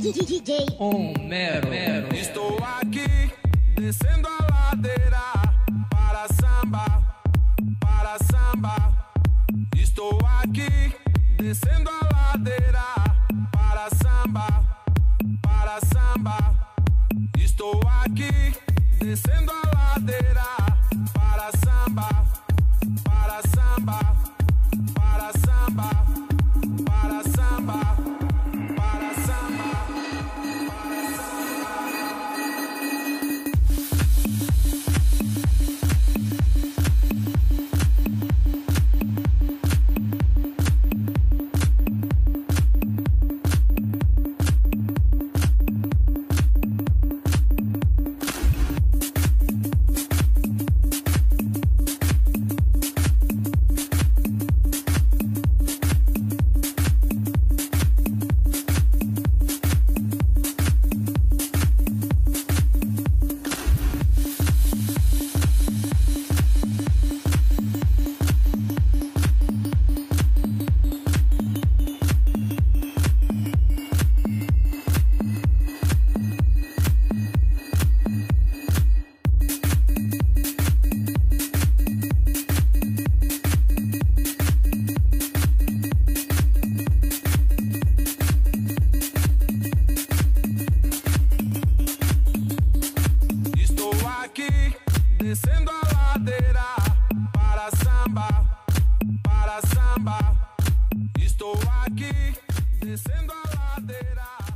DJ Homero. Estou aqui descendo a ladeira para samba, para samba. Estou aqui descendo a ladeira para samba, para samba. Estou aqui descendo a ladeira para samba, para samba, para samba, aqui, descendo a ladeira. Para samba, para samba. Estou aqui, descendo a ladeira.